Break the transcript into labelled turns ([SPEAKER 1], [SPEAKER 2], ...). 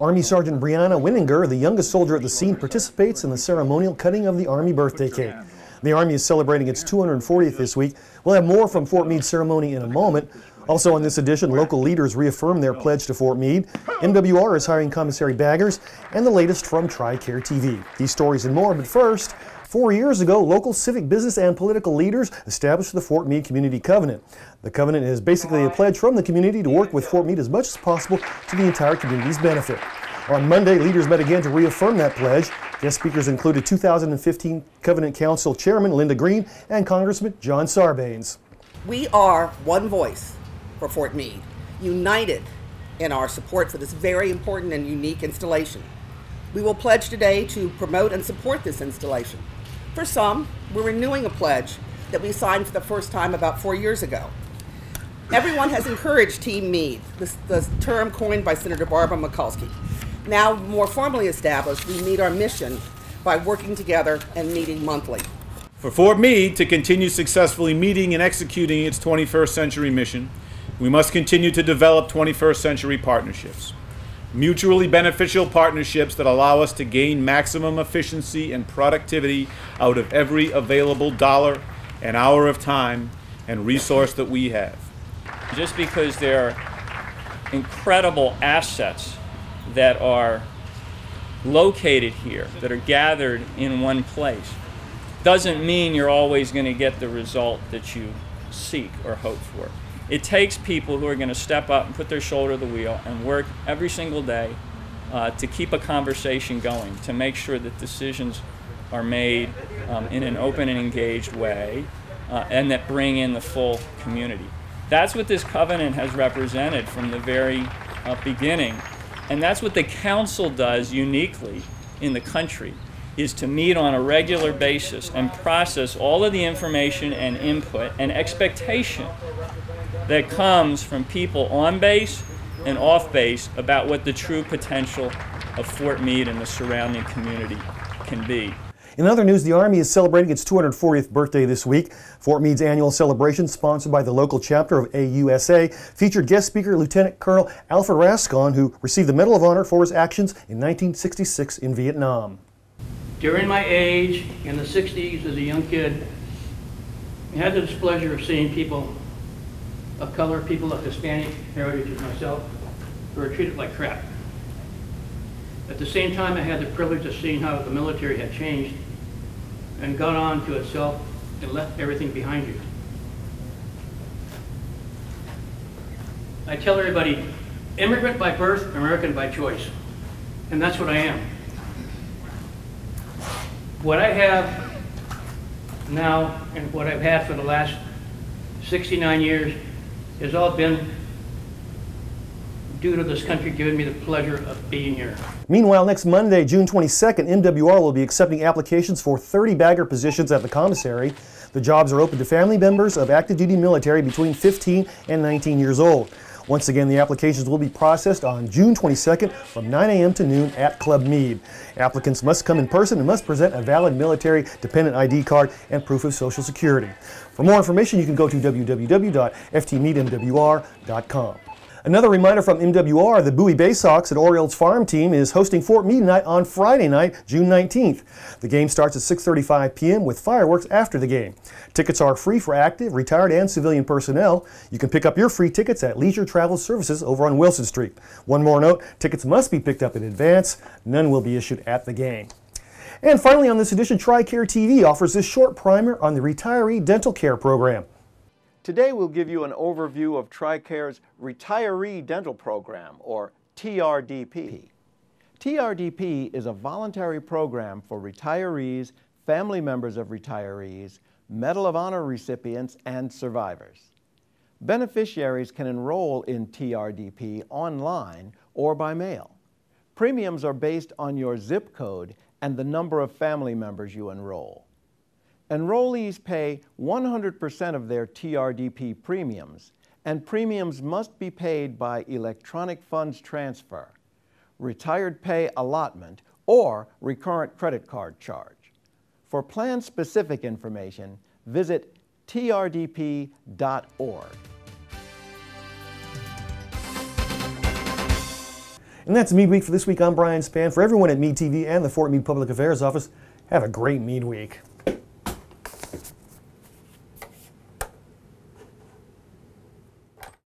[SPEAKER 1] Army Sergeant Brianna Winninger, the youngest soldier at the scene, participates in the ceremonial cutting of the Army birthday cake. The Army is celebrating its 240th this week. We'll have more from Fort Meade ceremony in a moment. Also on this edition, local leaders reaffirm their pledge to Fort Meade. MWR is hiring commissary baggers, and the latest from TRICARE TV. These stories and more, but first, Four years ago, local civic, business, and political leaders established the Fort Meade Community Covenant. The covenant is basically a pledge from the community to work with Fort Meade as much as possible to the entire community's benefit. On Monday, leaders met again to reaffirm that pledge. Guest speakers included 2015 Covenant Council Chairman Linda Green and Congressman John Sarbanes.
[SPEAKER 2] We are one voice for Fort Meade, united in our support for this very important and unique installation. We will pledge today to promote and support this installation. For some, we're renewing a pledge that we signed for the first time about four years ago. Everyone has encouraged Team Meade, this, the term coined by Senator Barbara Mikulski. Now more formally established, we meet our mission by working together and meeting monthly.
[SPEAKER 3] For Fort Meade to continue successfully meeting and executing its 21st century mission, we must continue to develop 21st century partnerships mutually beneficial partnerships that allow us to gain maximum efficiency and productivity out of every available dollar and hour of time and resource that we have.
[SPEAKER 4] Just because there are incredible assets that are located here, that are gathered in one place, doesn't mean you're always going to get the result that you seek or hope for. It takes people who are going to step up and put their shoulder to the wheel and work every single day uh, to keep a conversation going, to make sure that decisions are made um, in an open and engaged way, uh, and that bring in the full community. That's what this covenant has represented from the very uh, beginning, and that's what the council does uniquely in the country is to meet on a regular basis and process all of the information and input and expectation that comes from people on base and off base about what the true potential of Fort Meade and the surrounding community can be.
[SPEAKER 1] In other news, the Army is celebrating its 240th birthday this week. Fort Meade's annual celebration, sponsored by the local chapter of AUSA, featured guest speaker Lieutenant Colonel Alfred Rascon, who received the Medal of Honor for his actions in 1966 in Vietnam.
[SPEAKER 5] During my age, in the 60s as a young kid, I had the displeasure of seeing people of color, people of Hispanic heritage myself, who are treated like crap. At the same time, I had the privilege of seeing how the military had changed and got on to itself and left everything behind you. I tell everybody, immigrant by birth, American by choice. And that's what I am. What I have now and what I've had for the last 69 years has all been due to this country giving me the pleasure of being here.
[SPEAKER 1] Meanwhile, next Monday, June 22nd, MWR will be accepting applications for 30 bagger positions at the commissary. The jobs are open to family members of active duty military between 15 and 19 years old. Once again, the applications will be processed on June 22nd from 9 a.m. to noon at Club Meade. Applicants must come in person and must present a valid military dependent ID card and proof of Social Security. For more information, you can go to www.ftmeademwr.com. Another reminder from MWR, the Bowie Bay Sox at Orioles farm team is hosting Fort Meade night on Friday night, June 19th. The game starts at 6.35 p.m. with fireworks after the game. Tickets are free for active, retired, and civilian personnel. You can pick up your free tickets at Leisure Travel Services over on Wilson Street. One more note, tickets must be picked up in advance. None will be issued at the game. And finally on this edition, TRICARE TV offers this short primer on the Retiree Dental Care Program.
[SPEAKER 6] Today we'll give you an overview of TRICARE's Retiree Dental Program, or TRDP. TRDP is a voluntary program for retirees, family members of retirees, Medal of Honor recipients, and survivors. Beneficiaries can enroll in TRDP online or by mail. Premiums are based on your zip code and the number of family members you enroll. Enrollees pay 100% of their TRDP premiums, and premiums must be paid by electronic funds transfer, retired pay allotment, or recurrent credit card charge. For plan-specific information, visit trdp.org.
[SPEAKER 1] And that's Meade Week for this week. I'm Brian Span. For everyone at Meade TV and the Fort Meade Public Affairs Office, have a great Meade Week.